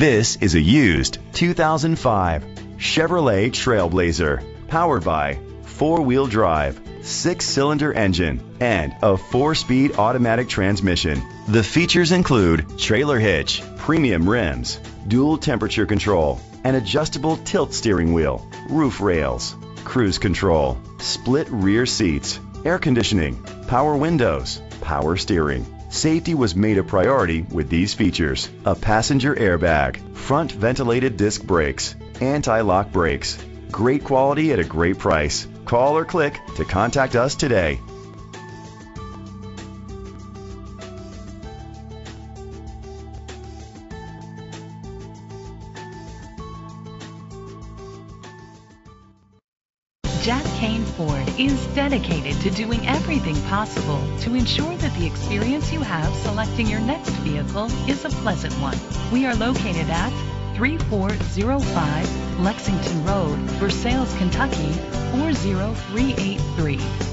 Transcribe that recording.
This is a used 2005 Chevrolet Trailblazer, powered by four-wheel drive, six-cylinder engine, and a four-speed automatic transmission. The features include trailer hitch, premium rims, dual temperature control, an adjustable tilt steering wheel, roof rails, cruise control, split rear seats, air conditioning, power windows, power steering. Safety was made a priority with these features. A passenger airbag, front ventilated disc brakes, anti-lock brakes. Great quality at a great price. Call or click to contact us today. Jack Kain Ford is dedicated to doing everything possible to ensure that the experience you have selecting your next vehicle is a pleasant one. We are located at 3405 Lexington Road, Versailles, Kentucky 40383.